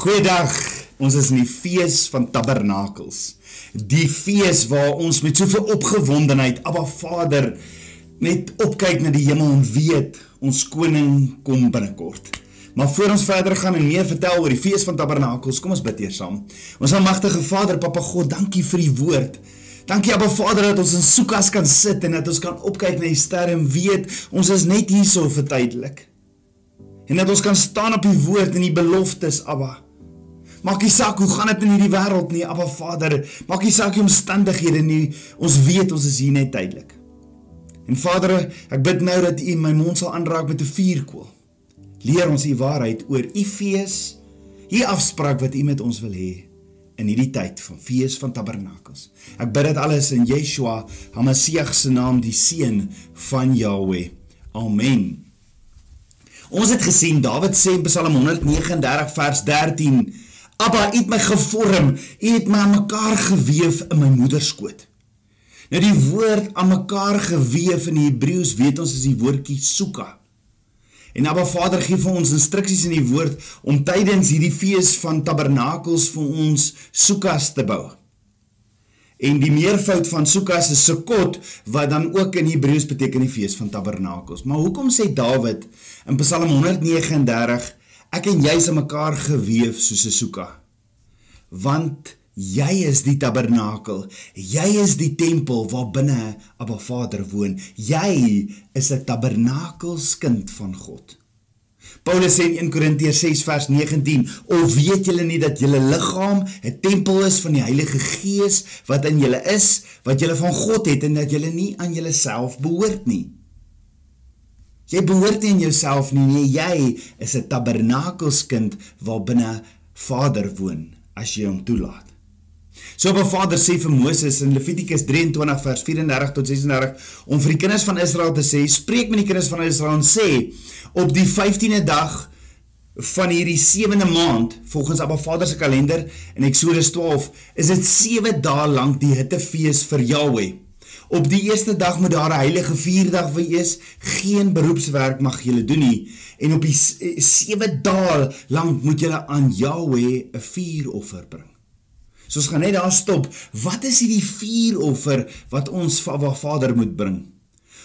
Goeiedag. Ons is in die fees van Tabernakels. Die fees waar ons met soveel opgewondenheid, Abba Vader, net opkyk na die hemel en weet ons koning kom binnekort. Maar voor ons verder gaan en meer vertel oor die fees van Tabernakels, kom ons bid eers saam. Ons almagtige Vader, Papa God, dankie vir die woord. Dankie Abba Vader dat ons in Sukas kan sit en dat ons kan opkyk na die sterre en weet ons is net hierso vir tydelik. En dat ons kan staan op die woord en die beloftes, Abba. Maak nie saak hoe gaan dit in hierdie wêreld nie, Abba Vader. Maak nie saak die omstandighede nie. Ons weet ons is hier net tydelik. En Vader, ek bid nou dat U my mond sal aanraak met 'n vuurkoel. Leer ons U waarheid oor U fees, U afspraak wat U met ons wil hê in hierdie tyd van fees van tabernakels. Ek bid dit alles in Yeshua, Hamasieg se naam, die seun van Jahweh. Amen. Ons het gesien Dawid sê in Psalm 139 vers 13: Abba, U het my gevorm, U het my aan mekaar gewewe in my moeder se skoot. Nou die woord aan mekaar gewewe in die Hebreëus weet ons is die woordjie suka. En Abba Vader gee vir ons instruksies in die woord om tydens hierdie fees van tabernakels vir ons sukas te bou. En die meervoud van Sukas is Sukkot wat dan ook in Hebreëus beteken die fees van tabernakels. Maar hoekom sê Dawid in Psalm 139 ek en jy is aan mekaar gewewe soos 'n Sukka? Want jy is die tabernakel. Jy is die tempel waar binne Abba Vader woon. Jy is 'n tabernakelskind van God. Paulus sê in 1 Korintiërs 6 vers 19: "Of weet julle nie dat julle liggaam 'n tempel is van die Heilige Gees wat in julle is, wat julle van God het en dat julle nie aan julleself behoort nie?" Jy behoort nie aan jouself nie, nee, jy is 'n tabernakelskind waar binne Vader woon as jy hom toelaat. So op Vader sê vir Moses in Levitikus 23 vers 34 tot 36 om vir die kinders van Israel te sê: "Spreek met die kinders van Israel en sê: op die 15de dag van hierdie 7de maand volgens Abba Vader se kalender in Eksodus 12 is dit 7 dae lank die hittefees vir Jahweh. Op die eerste dag moet daar 'n heilige vierdag wees, geen beroepswerk mag julle doen nie en op die 7 dae lank moet julle aan Jahweh 'n vuuroffer bring. So ons gaan net daar stop. Wat is hierdie vuuroffer wat ons Abba Vader moet bring?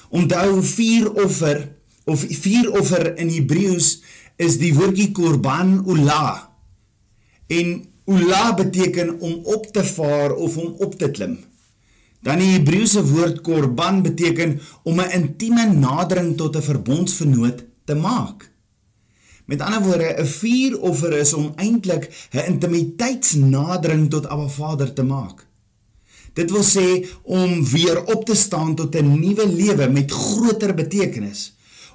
Onthou vuuroffer of vuuroffer in Hebreëus is die woordjie korban ula. En ula beteken om op te vaar of om op te klim. Dan die Hebreëse woord korban beteken om 'n intieme nadering tot 'n verbondsvernoot te maak. Met ander woorde, 'n vuuroffer is om eintlik 'n intimiteitsnadering tot Abba Vader te maak. Dit wil sê om weer op te staan tot 'n nuwe lewe met groter betekenis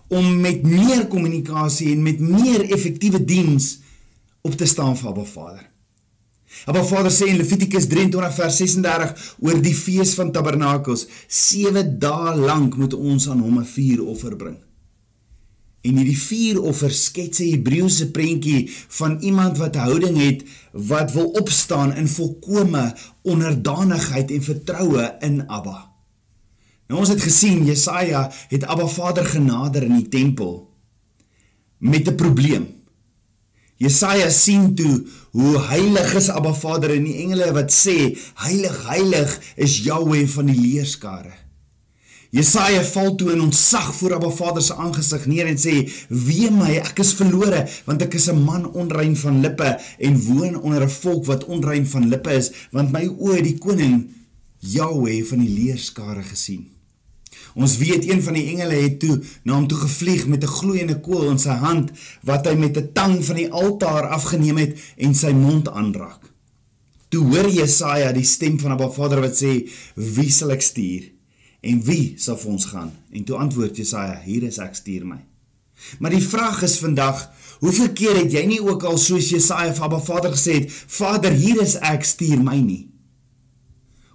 om met meer kommunikasie en met meer effektiewe diens op te staan vir Abba Vader. Abba Vader sê in Levitikus 23 vers 36 oor die fees van tabernakels, 7 dae lank moet ons aan hom 'n vuuroffer bring. En hierdie vuuroffer skets 'n Hebreëse prentjie van iemand wat houding het wat wil opstaan in volkomme onderdanigheid en vertroue in Abba. Nou ons het gesien Jesaja het Abba Vader genader in die tempel met 'n probleem. Jesaja sien toe hoe heilig is Abba Vader en die engele wat sê heilig heilig is Jahweh van die leerskare. Jesaja val toe in ontzag voor Abba Vader se aangesig neer en sê: "Wee my, ek is verlore, want ek is 'n man onrein van lippe en woon onder 'n volk wat onrein van lippe is, want my oë die koning Jahweh van die leerskare gesien." Ons weet een van die engele het toe na hom toe gevlieg met 'n gloeiende kool in sy hand wat hy met 'n tang van die altaar afgeneem het en sy mond aanraak. Toe hoor Jesaja die stem van Abba Vader wat sê: "Wie sal ek stuur? En wie sal vir ons gaan?" En toe antwoord Jesaja: "Hier is ek, stuur my." Maar die vraag is vandag, hoeveel keer het jy nie ook al soos Jesaja vir Abba Vader gesê het: "Vader, hier is ek, stuur my nie."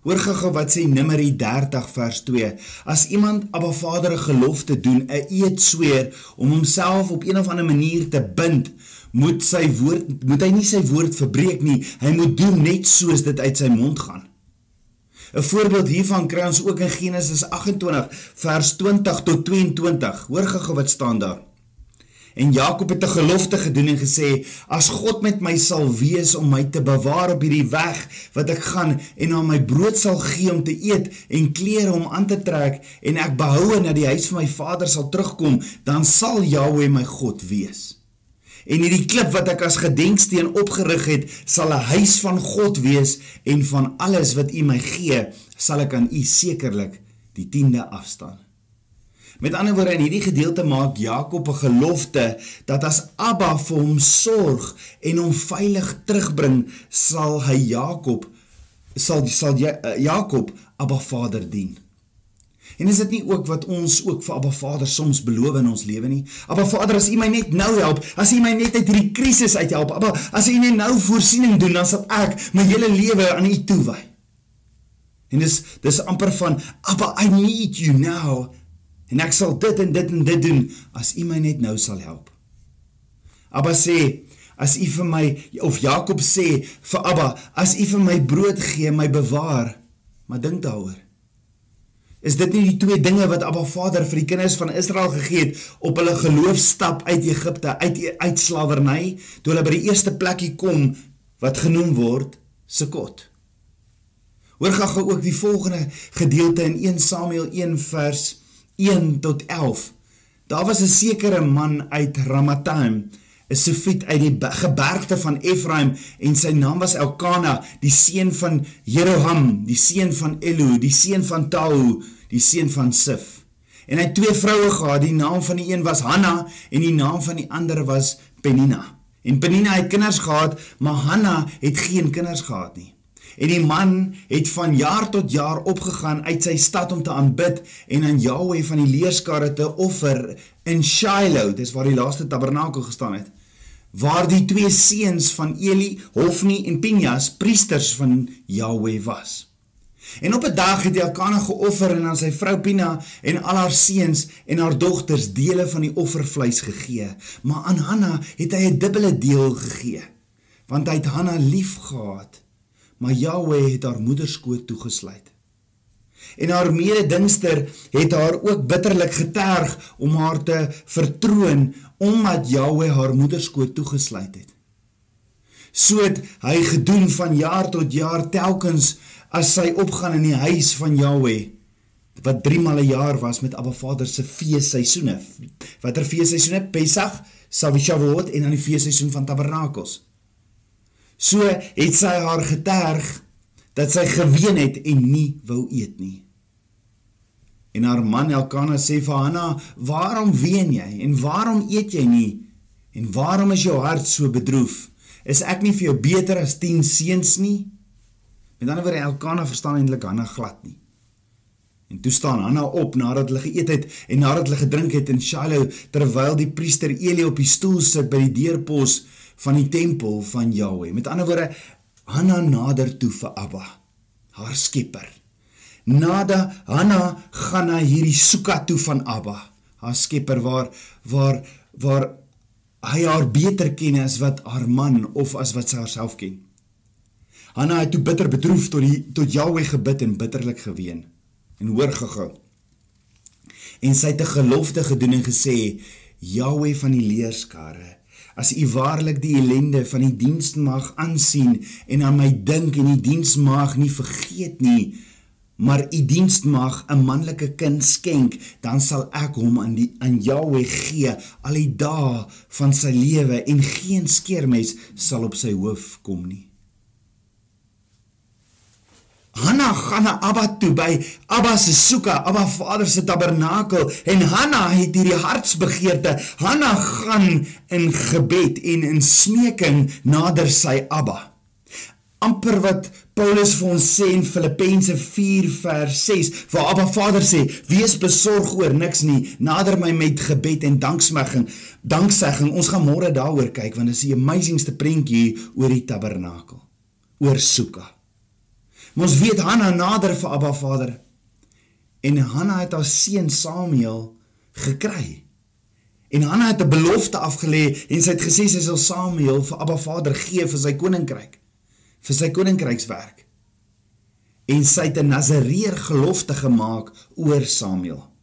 Hoor gou wat sê Numeri 30 vers 2. As iemand Abba Vader 'n gelofte doen, 'n eed sweer om homself op een of ander manier te bind, moet sy woord moet hy nie sy woord verbreek nie. Hy moet doen net soos dit uit sy mond gaan. 'n Voorbeeld hiervan kry ons ook in Genesis 28 vers 20 tot 22. Hoor gou wat staan daar. En Jakob het 'n gelofte gedoen en gesê: "As God met my sal wees om my te bewaar op hierdie weg wat ek gaan en aan my brood sal gee om te eet en klere om aan te trek en ek behoue na die huis van my vader sal terugkom, dan sal Jahweh my God wees." En hierdie klip wat ek as gedenksteen opgerig het, sal 'n huis van God wees en van alles wat U my gee, sal ek aan U sekerlik die 10de afstaan. Met ander woorde in hierdie gedeelte maak Jakob 'n gelofte dat as Abba vir hom sorg en hom veilig terugbring, sal hy Jakob sal sal eh, Jakob Abba Vader dien. En is dit nie ook wat ons ook vir Abba Vader soms beloof in ons lewe nie? Abba Vader, as U my net nou help, as U my net uit hierdie krisis uithelp, Abba, as U net nou voorsiening doen, dan sal ek my hele lewe aan U toewy. En dis dis amper van Abba, I need you now. En ek sal dit en dit en dit doen as U my net nou sal help. Abba sê, as U vir my of Jakob sê vir Abba, as U vir my brood gee, my bewaar, maar dink daaroor. Is dit nie die twee dinge wat Abba Vader vir die kinders van Israel gegee het op hulle geloofstap uit Egipte, uit uit slawerny, toe hulle by die eerste plekkie kom wat genoem word Sukot. Hoor gou ook die volgende gedeelte in 1 Samuel 1 vers 1 tot 11. Daar was 'n sekere man uit Ramataim, 'n Sofiet uit die gebergte van Efraim en sy naam was Elkana, die seun van Jeroham, die seun van Elu, die seun van Tahu, die seun van Sif. En hy het twee vroue gehad, die naam van die een was Hanna en die naam van die ander was Penina. En Penina het kinders gehad, maar Hanna het geen kinders gehad nie. En die man het van jaar tot jaar opgegaan uit sy stad om te aanbid en aan Jahweh van die leerskare te offer in Shiloh, dis waar die laaste tabernakel gestaan het. Waar die twee seuns van Eli, Hofni en Pinjas priesters van Jahweh was. En op 'n dag het Elkana geoffer en aan sy vrou Pina en al haar seuns en haar dogters dele van die offervleis gegee, maar aan Hanna het hy 'n dubbele deel gegee, want hy het Hanna liefgehad maar Jahweh het haar moederskoot toegesluit. En haar mededingster het haar ook bitterlik geterg om haar te vertroon omdat Jahweh haar moederskoot toegesluit het. So het hy gedoen van jaar tot jaar telkens as sy opgaan in die huis van Jahweh wat 3 maal 'n jaar was met Abba Vader se feesseisoene. Watter feesseisoene? Pesach, Shavuot en dan die feesseisoen van Tabernakels. So het sy haar geterg dat sy geween het en nie wou eet nie. En haar man Elkana sê vir Hanna: "Waarom ween jy en waarom eet jy nie? En waarom is jou hart so bedroef? Is ek nie vir jou beter as 10 seuns nie?" Met ander woorde Elkana verstaan eintlik Hanna glad nie. En toe staan Hanna op nadat hulle geëet het en nadat hulle gedrink het in Shiloh terwyl die priester Eli op die stoel sit by die deurpos van die tempel van Jahweh. Met ander woorde, Hanna nader toe vir Abba, haar skepper. Nada Hanna gaan na hierdie soeka toe van Abba, haar skepper waar waar waar hy haar beter ken as wat haar man of as wat sy haarself ken. Hanna het toe bitter bedroef tot die tot Jahweh gebid en bitterlik geween. En hoor gehou. En sy het 'n gelofte gedoen en gesê: Jahweh van die leerskare as u waarlik die ellende van die diensmag aansien en aan my dink en die diensmag nie vergeet nie maar u diensmag 'n manlike kind skenk dan sal ek hom aan die aan Jahweh gee al die dae van sy lewe en geen skeermes sal op sy hoof kom nie Hanna gaan na Abba toe by Abba se soeka, Abba Vader se tabernakel en Hanna het hierdie hartsbegeerte. Hanna gaan in gebed en in smeking nader sy Abba. amper wat Paulus vir ons sê in Filippense 4 vers 6 waar Abba Vader sê wees besorg oor niks nie nader my met gebed en danksmegging danksegging ons gaan môre daaroor kyk want dit is die amazingste prentjie oor die tabernakel oor soeka Maar ons weet Hanna nader vir Abba Vader. En Hanna het haar seun Samuel gekry. En Hanna het 'n belofte afgelê en sy het gesê sy sal Samuel vir Abba Vader gee vir sy koninkryk, vir sy koninkrykswerk. En sy het 'n Nazareer gelofte gemaak oor Samuel.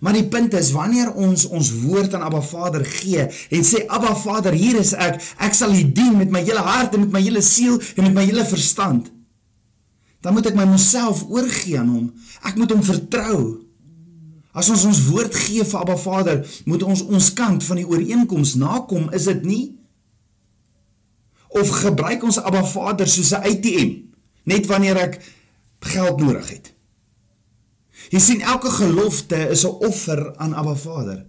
Maar die punt is wanneer ons ons woord aan Abba Vader gee en sê Abba Vader, hier is ek. Ek sal U dien met my hele hart en met my hele siel en met my hele verstand. Dan moet ek my myself oorgee aan hom. Ek moet hom vertrou. As ons ons woord gee vir Abba Vader, moet ons ons kant van die ooreenkoms nakom, is dit nie? Of gebruik ons Abba Vader soos 'n ATM net wanneer ek geld nodig het? Jy sien elke gelofte is 'n offer aan Abba Vader.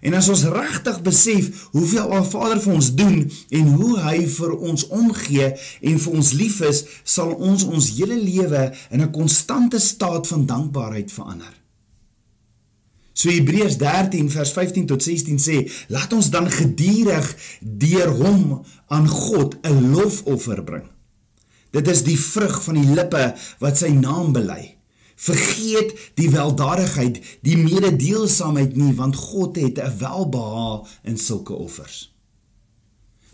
En as ons regtig besef hoeveel Abba Vader vir ons doen en hoe hy vir ons omgee en vir ons lief is, sal ons ons hele lewe in 'n konstante staat van dankbaarheid verander. So Hebreërs 13 vers 15 tot 16 sê, laat ons dan gedurig deur hom aan God 'n lofoffer bring. Dit is die vrug van die lippe wat sy naam bely. Vergeet die weldadigheid, die mededeelsaamheid nie, want God het 'n welbehae in sulke offers.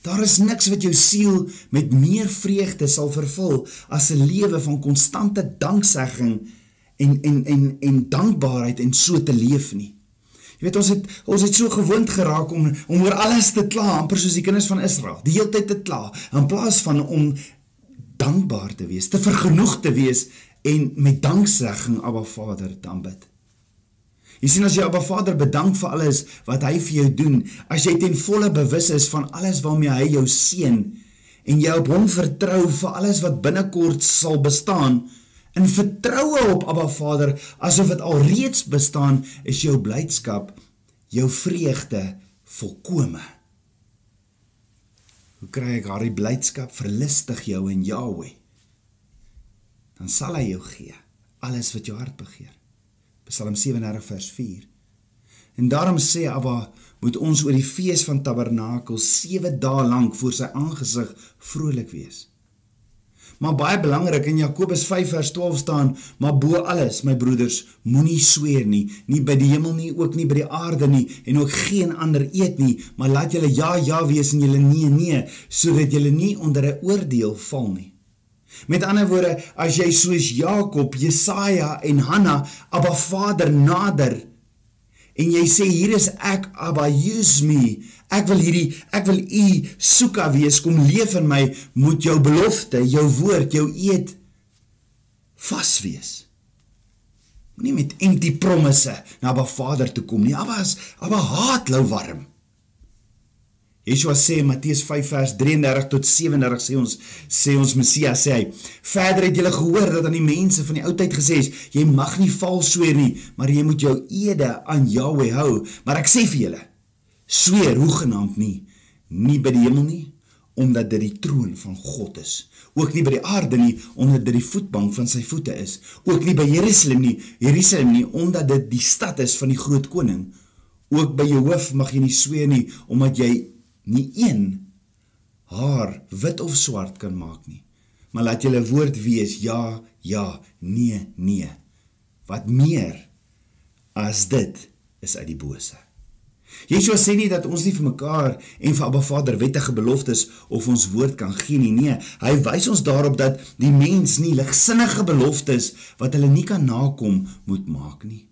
Daar is niks wat jou siel met meer vreugde sal vervul as 'n lewe van konstante danksegging en en en en dankbaarheid en so te leef nie. Jy weet ons het ons het so gewoond geraak om om oor alles te kla, amper soos die kinders van Israel, die hele tyd te kla in plaas van om dankbaar te wees, te vergenoeg te wees en met danksegging Abba Vader te aanbid. Jy sien as jy Abba Vader bedank vir alles wat hy vir jou doen, as jy ten volle bewus is van alles waarmee hy jou seën en jy op hom vertrou vir alles wat binnekort sal bestaan, in vertroue op Abba Vader asof dit al reeds bestaan, is jou blydskap, jou vreugde volkome. Hoe kry ek daardie blydskap verlustig jou in Jahweh? Dan sal hy jou gee alles wat jou hart begeer. Psalm 37 vers 4. En daarom sê Abba, moet ons oor die fees van Tabernakels 7 dae lank voor sy aangesig vrolik wees. Maar baie belangrik in Jakobus 5 vers 12 staan, maar bo alles, my broeders, moenie sweer nie, nie by die hemel nie, ook nie by die aarde nie en ook geen ander eed nie, maar laat julle ja ja wees en julle nee nee, sodat julle nie onder 'n oordeel val nie. Met ander woorde, as jy soos Jakob, Jesaja en Hanna Abba Vader nader en jy sê hier is ek Abba use me. Ek wil hierdie ek wil u soeka wees kom leef in my moet jou belofte, jou woord, jou eed vas wees. Moenie met empty promisse na Abba Vader toe kom nie. Abba is Abba haat lou warm. Yeshua sê in Matteus 5 vers 33 tot 37 sê ons sê ons Messias sê hy verder het julle gehoor dat aan die mense van die ou tyd gesê is jy mag nie vals sweer nie maar jy moet jou ede aan Jahweh hou. Maar ek sê vir julle sweer hoegenaamd nie nie by die hemel nie omdat dit die troon van God is. Ook nie by die aarde nie omdat dit die voetbank van sy voete is. Ook nie by Jerusalem nie Jerusalem nie omdat dit die stad is van die groot koning. Ook by jou hoof mag jy nie sweer nie omdat jy nie een haar wit of swart kan maak nie. Maar laat julle woord wees ja, ja, nee, nee. Wat meer as dit is uit die bose. Yeshua sê nie dat ons nie vir mekaar en vir Abba Vader wettige beloftes of ons woord kan gee nie. Nee, hy wys ons daarop dat die mens nie ligsinnige beloftes wat hulle nie kan nakom moet maak nie.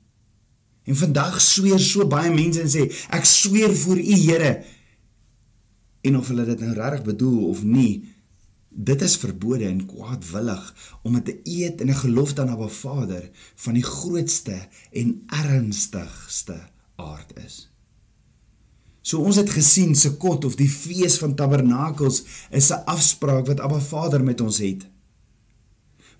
En vandag sweer so baie mense en sê ek sweer voor U Here en of hulle dit nou regtig bedoel of nie dit is verbode en kwaadwillig om te eet in 'n gelofte aan 'n Vader van die grootste en ernstigste aard is. So ons het gesien se kot of die fees van tabernakels is 'n afspraak wat Abba Vader met ons het.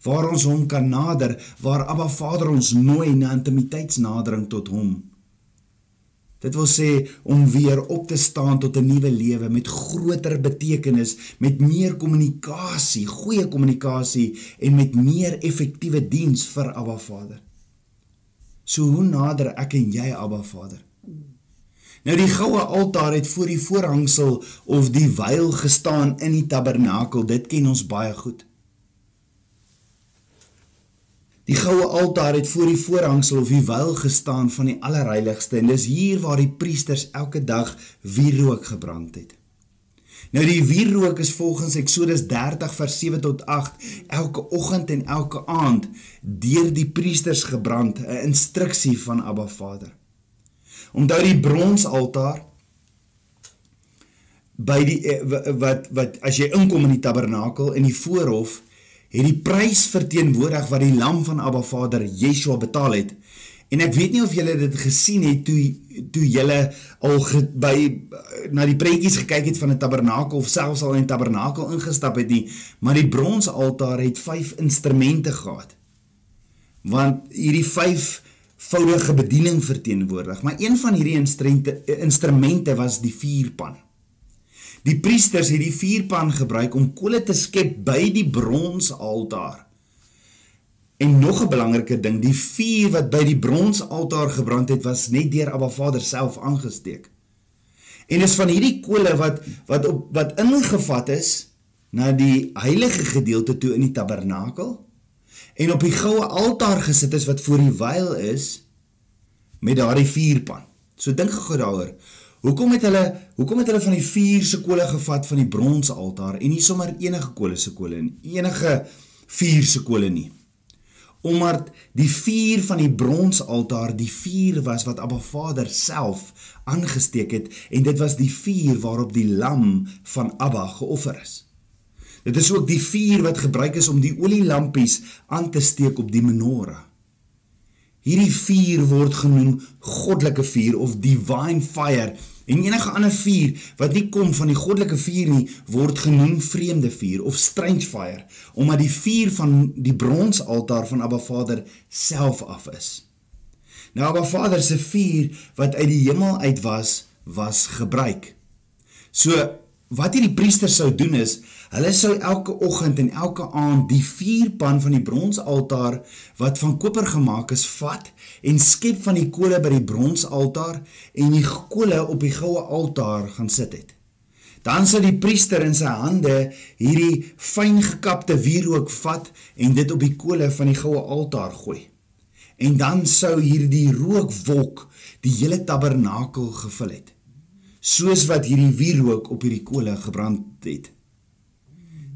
Waar ons hom kan nader, waar Abba Vader ons nooi na intimiteitsnadering tot hom. Dit wil sê om weer op te staan tot 'n nuwe lewe met groter betekenis, met meer kommunikasie, goeie kommunikasie en met meer effektiewe diens vir Abba Vader. So hoe nader ek en jy Abba Vader? Nou die goue altaar het voor die voorhangsel of die wyl gestaan in die tabernakel. Dit ken ons baie goed. Die goue altaar het voor die voorhangsel of die wyl gestaan van die allerheiligste en dis hier waar die priesters elke dag wierook gebrand het. Nou die wierook is volgens Eksodus 30 vers 7 tot 8 elke oggend en elke aand deur die priesters gebrand, 'n instruksie van Abba Vader. Onthou die bronsaltaar by die eh, wat wat as jy inkom in die tabernakel in die voorhof het die prys verteenwoordig wat die lam van Abba Vader Yeshua betaal het. En ek weet nie of julle dit gesien het toe toe julle al ge, by na die prentjies gekyk het van 'n tabernakel of selfs al in 'n tabernakel ingestap het nie, maar die bronsaltaar het 5 instrumente gehad. Want hierdie 5 voudige bediening verteenwoordig, maar een van hierdie instrumente was die vuurpan. Die priesters het die vuurpan gebruik om kole te skep by die bronsaltaar. En nog 'n belangrike ding, die vuur wat by die bronsaltaar gebrand het, was net deur Abba Vader self aangesteek. En is van hierdie kole wat wat op wat ingevat is na die heilige gedeelte toe in die tabernakel en op die goue altaar gesit is wat voor die wyl is met daardie vuurpan. So dink gou daaroor. Hoekom het hulle hoekom het hulle van die vuur se kole gevat van die bronsaltaar en nie sommer enige kole se kole nie, enige vuur se kole nie? Omdat die vuur van die bronsaltaar die vuur was wat Abba Vader self aangesteek het en dit was die vuur waarop die lam van Abba geoffer is. Dit is ook die vuur wat gebruik is om die olielampies aan te steek op die menorah. Hierdie vuur word genoem goddelike vuur of divine fire en enige ander vuur wat nie kom van die goddelike vuur nie word genoem vreemde vuur of strange fire omdat die vuur van die bronsaltaar van Abba Vader self af is. Nou Abba Vader se vuur wat uit die hemel uit was was gebruik. So wat hierdie priesters sou doen is, hulle sou elke oggend en elke aand die vuurpan van die bronsaltaar wat van koper gemaak is, vat en skep van die kole by die bronsaltaar en die kole op die goue altaar gaan sit het. Dan sal die priester in sy hande hierdie fyn gekapte wierook vat en dit op die kole van die goue altaar gooi. En dan sou hierdie rookwolk die hele tabernakel gevul het soos wat hierdie wierook op hierdie kole gebrand het.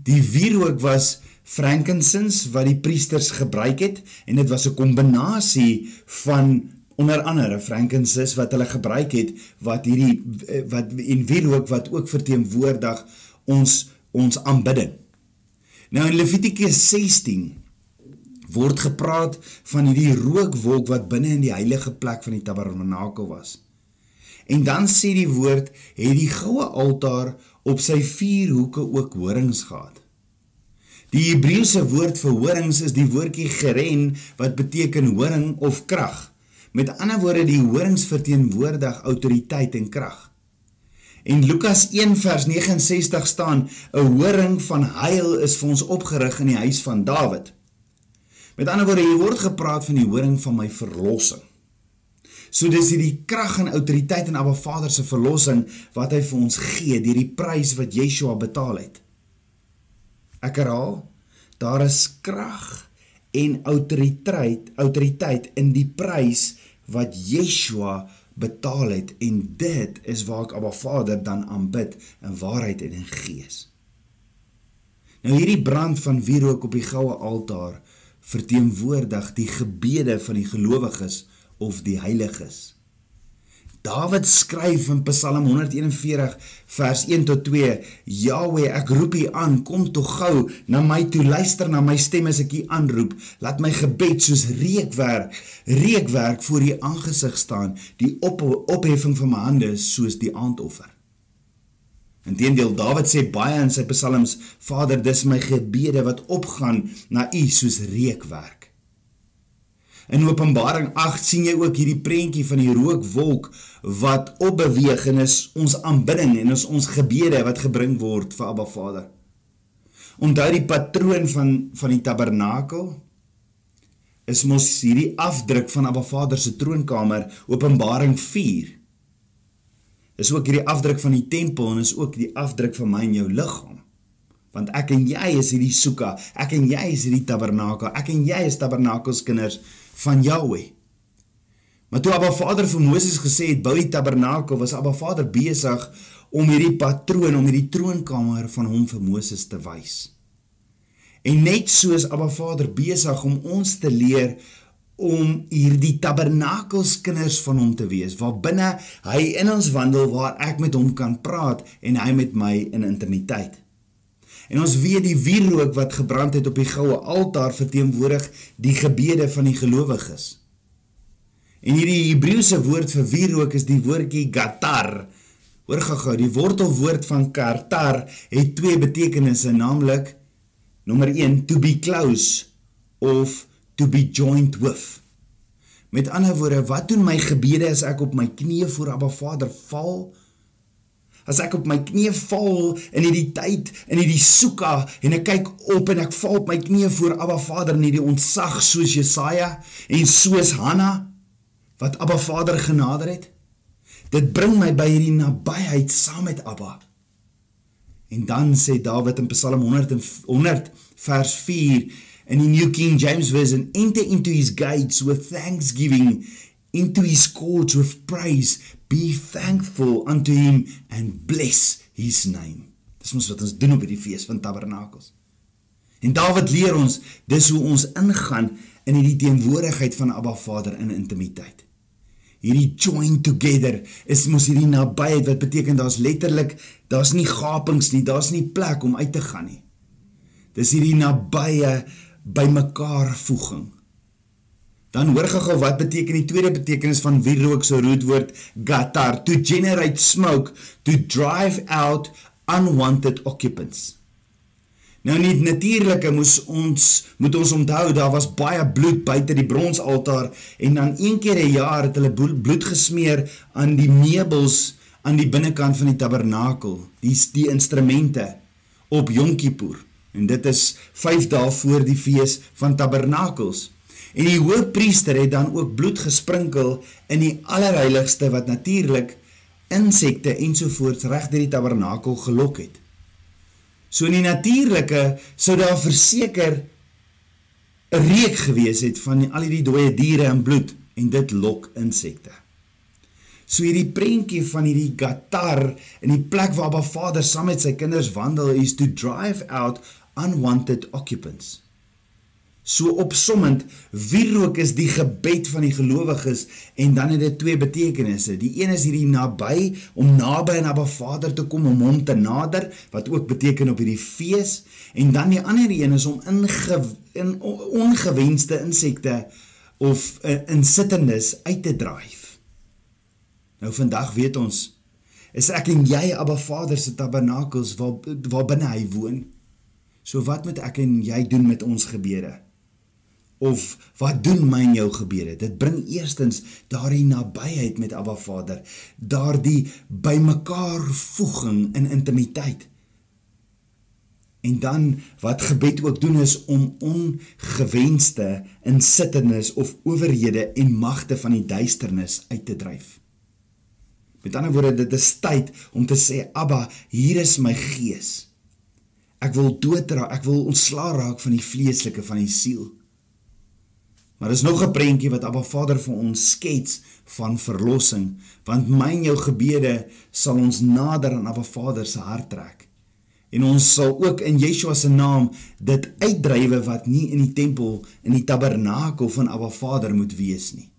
Die wierook was frankincense wat die priesters gebruik het en dit was 'n kombinasie van onder andere frankincense wat hulle gebruik het wat hierdie wat en wierook wat ook verteenwoordig ons ons aanbidding. Nou in Levitikus 16 word gepraat van hierdie rookwolk wat binne in die heilige plek van die tabernakel was. En dan sê die woord het die goue altaar op sy vier hoeke ook horings gehad. Die Hebreëse woord vir horings is die woordjie geren wat beteken horing of krag. Met ander woorde die horings verteenwoordig autoriteit en krag. En Lukas 1 vers 69 staan 'n horing van heil is vir ons opgerig in die huis van Dawid. Met ander woorde hier word gepraat van die horing van my verlossing. So dis hierdie krag en autoriteit in Abba Vader se verlossing wat hy vir ons gee deur die prys wat Yeshua betaal het. Ek herhaal, daar is krag en autoriteit, autoriteit in die prys wat Yeshua betaal het en dit is waar ek Abba Vader dan aanbid in waarheid en in gees. Nou hierdie brand van wierook op die goue altaar verteenwoordig die gebede van die gelowiges of die heiliges. Dawid skryf in Psalm 141 vers 1 tot 2: Jahweh, ek roep U aan, kom tog gou na my toe, luister na my stem as ek U aanroep. Laat my gebed soos reukwerk, reukwerk voor U aangesig staan. Die op, opheffing van my hande soos die aandoffer. Inteendeel Dawid sê baie in sy psalms: Vader, dis my gebede wat opgaan na U soos reukwerk. In Openbaring 8 sien jy ook hierdie prentjie van die rookwolk wat opbeweeg en is ons aanbidding en is ons gebede wat gebring word vir Abba Vader. Onthou die patroon van van die tabernakel is mos hierdie afdruk van Abba Vader se troonkamer Openbaring 4. Is ook hierdie afdruk van die tempel en is ook die afdruk van my en jou liggaam. Want ek en jy is hierdie soeka, ek en jy is hierdie tabernakel, ek en jy is tabernakelskinders van Jahweh. Maar toe Abba Vader vir Moses gesê het bou die tabernakel, was Abba Vader besig om hierdie patroon, om hierdie troonkamer van hom vir Moses te wys. En net soos Abba Vader besig om ons te leer om hierdie tabernakels kinders van hom te wees waar binne hy in ons wandel waar ek met hom kan praat en hy met my in intimiteit. En ons weet die wierook wat gebrand het op die goue altaar verteenwoordig die gebede van die gelowiges. En hierdie Hebreëse woord vir wierook is die woordjie gatar. Hoor gou-gou, die wortelwoord van kartar het twee betekenisse, naamlik nommer 1 to be close of to be joined with. Met ander woorde, wat doen my gebede as ek op my knieë voor Abba Vader val? As ek op my knieë val in hierdie tyd, in hierdie soeka en ek kyk op en ek val op my knieë voor Abba Vader in hierdie ontsag soos Jesaja en soos Hanna wat Abba Vader genader het. Dit bring my by hierdie nabyheid saam met Abba. En dan sê Dawid in Psalm 100 100 vers 4 in die New King James Version, enter into his gates with thanksgiving, into his courts with praise, be thankful unto him and bless his name. Dis mos wat ons doen op hierdie fees van Tabernakels. En Dawid leer ons dis hoe ons ingaan in hierdie teenwoordigheid van Abba Vader in intimiteit. Hierdie join together is mos hierdie nabyheid wat beteken daar's letterlik daar's nie gapings nie, daar's nie plek om uit te gaan nie. Dis hierdie nabye bymekaar voeging. Dan hoor gou wat beteken die tweede betekenis van wierook se rootwoord gatar to generate smoke to drive out unwanted occupants. Nou nie natuurlike moes ons moet ons onthou daar was baie bloed buite die bronsaltaar en dan een keer 'n jaar het hulle bloed gesmeer aan die meubels aan die binnekant van die tabernakel, die die instrumente op Yom Kippur. En dit is 5 dae voor die fees van Tabernakels. En die hoofpriester het dan ook bloed gesprinkel in die allerheiligste wat natuurlik insekte ensovoorts reg deur die tabernakel gelok het. So in die natuurlike sou daar verseker 'n reuk gewees het van al die dooie diere en bloed en dit lok insekte. So hierdie prentjie van hierdie gatar in die plek waar Abba Vader saam met sy kinders wandel is to drive out unwanted occupants. So opsommend, wierook is die gebed van die gelowiges en dan het dit twee betekenisse. Die een is hierdie naby om naby aan Abba Vader te kom om hom te nader wat ook beteken op hierdie fees en dan die ander een is om in, in ongewenste insekte of uh, insittendes uit te dryf. Nou vandag weet ons is ek en jy Abba Vader se tabernakels waar waar binne hy woon. So wat moet ek en jy doen met ons gebede? Of wat doen my en jou gebede? Dit bring eerstens daardie nabyheid met Abba Vader, daardie bymekaar voeging in intimiteit. En dan wat gebed ook doen is om ongewenste insittendes of owerhede en magte van die duisternis uit te dryf. Met ander woorde, dit is tyd om te sê Abba, hier is my gees. Ek wil doodraak, ek wil ontslaa raak van die vleeslike van die siel. Maar dis nog 'n prentjie wat Abba Vader vir ons skets van verlossing, want my en jou gebede sal ons nader aan Abba Vader se hart trek. En ons sal ook in Yeshua se naam dit uitdrywe wat nie in die tempel in die tabernakel van Abba Vader moet wees nie.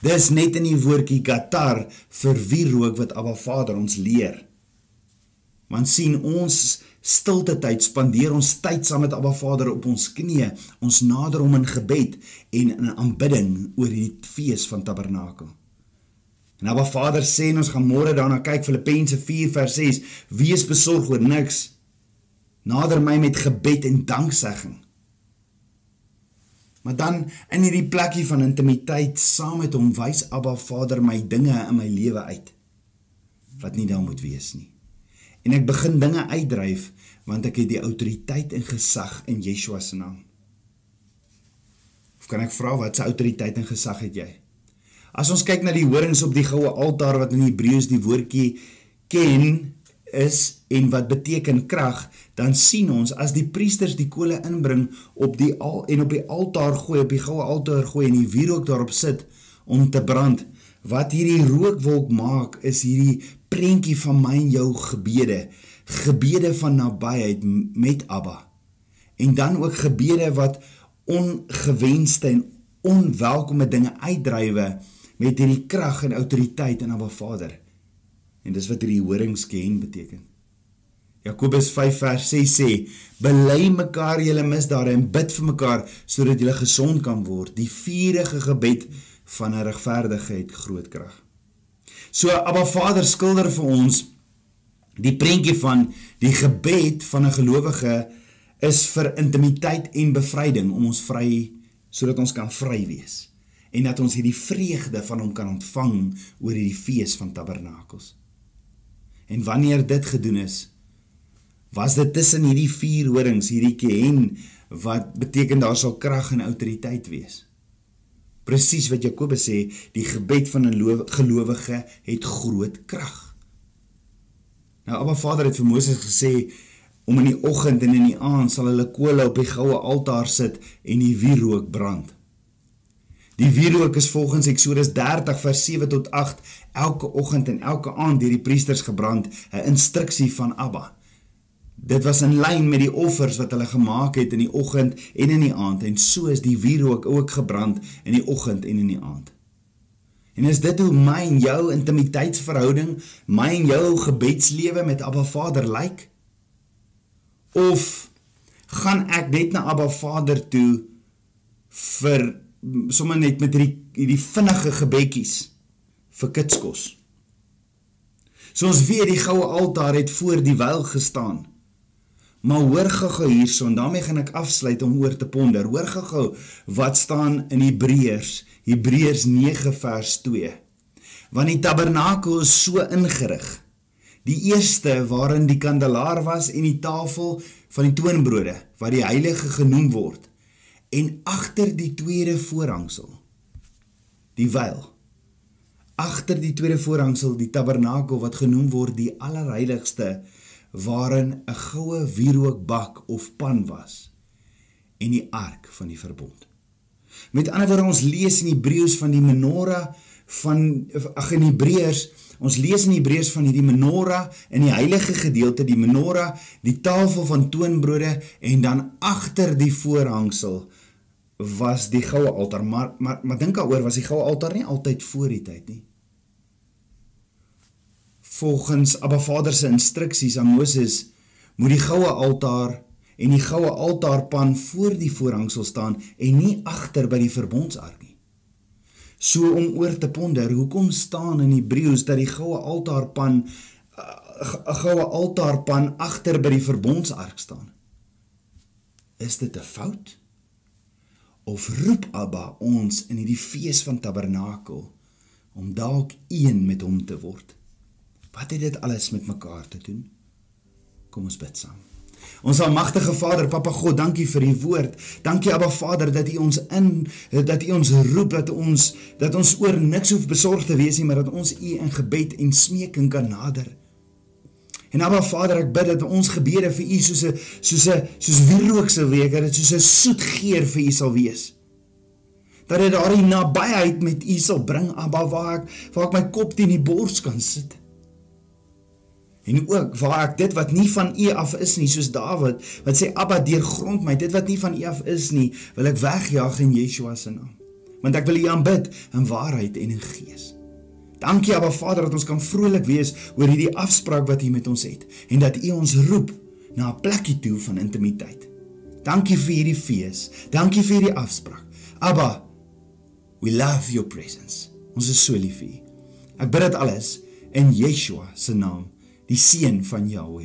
Dis net in die woordjie gatar vir wie rook wat Abba Vader ons leer. Want sien ons stilte tyd spandeer ons tyd saam met Abba Vader op ons knieë, ons nader hom in gebed en in aanbidding oor hierdie fees van Tabernakel. En Abba Vader sê en ons gaan môre daarna kyk Filippense 4 vers 6, wees besorg oor niks. Nader my met gebed en danksegging. Maar dan in hierdie plekkie van intimiteit saam met hom wys Abba Vader my dinge in my lewe uit wat nie daar moet wees nie en ek begin dinge uitdryf want ek het die autoriteit en gesag in Yeshua se naam. Of kan ek vra wat se autoriteit en gesag het jy? As ons kyk na die horings op die goue altaar wat in Hebreëus die woordjie ken is en wat beteken krag, dan sien ons as die priesters die kole inbring op die al en op die altaar gooi, op die goue altaar gooi en die wierook daarop sit om te brand, wat hierdie rookwolk maak is hierdie prentjie van my en jou gebede, gebede van nabyheid met Abba. En dan ook gebede wat ongewenste en onwelkome dinge uitdrywe met hierdie krag en autoriteit in Abba Vader. En dis wat hierdie horingsken beteken. Jakobus 5 vers 6 sê: "Bely mekaar julle misdade en bid vir mekaar sodat julle gesond kan word. Die vuurige gebed van 'n regverdige het groot krag." So Abba Vader skilder vir ons die prentjie van die gebed van 'n gelowige is vir intimiteit en bevryding om ons vry sodat ons kan vry wees en dat ons hierdie vreugde van hom kan ontvang oor hierdie fees van tabernakels. En wanneer dit gedoen is, was dit tussen hierdie vier horings, hierdie kehen wat beteken daar sal krag en autoriteit wees. Presies wat Jakobus sê, die gebed van 'n gelowige het groot krag. Nou Abba Vader het vir Moses gesê om in die oggend en in die aand sal hulle kole op die goue altaar sit en die wierook brand. Die wierook is volgens Eksodus 30 vers 7 tot 8 elke oggend en elke aand deur die priesters gebrand, 'n instruksie van Abba. Dit was in lyn met die offers wat hulle gemaak het in die oggend en in die aand en so is die wierook ook gebrand in die oggend en in die aand. En is dit hoe my en jou intimiteitsverhouding, my en jou gebedslewe met Abba Vader lyk? Like? of gaan ek net na Abba Vader toe vir sommer net met hierdie hierdie vinnige gebedjies vir kitskos. So ons weet die goue altaar het voor die wyl gestaan. Maar hoor gou-gou hierson, daarmee gaan ek afsluit om oor te ponder. Hoor gou-gou wat staan in Hebreërs, Hebreërs 9 vers 2. Want die tabernakel is so ingerig Die eerste waarin die kandelaar was en die tafel van die toonbrode wat die heilige genoem word en agter die tweede voorhangsel die wyl agter die tweede voorhangsel die tabernakel wat genoem word die allerheiligste waarin 'n goue wierookbak of pan was en die ark van die verbond met ander woorde ons lees in Hebreërs van die menorah van ag in Hebreërs Ons lees in Hebreërs van hierdie menorah in die heilige gedeelte, die menorah, die tafel van toonbrode en dan agter die voorhangsel was die goue altaar. Maar maar maar dink daaroor, was die goue altaar nie altyd voor die tyd nie. Volgens Abba Vader se instruksies aan Moses moet die goue altaar en die goue altaarpan voor die voorhangsel staan en nie agter by die verbondsark nie. So om oor te ponder, hoekom staan in Hebreëus dat die goue altaarpan 'n uh, goue altaarpan agter by die verbondsark staan? Is dit 'n fout? Of roep Abba ons in hierdie fees van tabernakel om dalk een met hom te word? Wat het dit alles met mekaar te doen? Kom ons bid saam. Ons almagtige Vader, Papa God, dankie vir u woord. Dankie Abba Vader dat u ons in dat u ons roep dat ons dat ons oor niks hoef besorg te wees nie, maar dat ons u in gebed en smeking kan nader. En Abba Vader, ek bid dat ons gebede vir u soos 'n soos 'n soos wierook sal wees, dat dit soos 'n soet geur vir u sal wees. Dat dit daardie nabyheid met u sal bring, Abba, waar ek waar ek my kop teen die bors kan sit. En ook waar ek dit wat nie van U af is nie, soos Dawid, wat sê Abba deurgrond my, dit wat nie van U af is nie, wil ek wegjaag in Yeshua se naam. Want ek wil U aanbid in waarheid en in gees. Dankie Abba Vader dat ons kan vrolik wees oor hierdie afspraak wat U met ons het en dat U ons roep na 'n plekkie toe van intimiteit. Dankie vir hierdie fees. Dankie vir hierdie afspraak. Abba, we love your presence. Ons is so lief vir U. Ek bid dit alles in Yeshua se naam die seun van Jahweh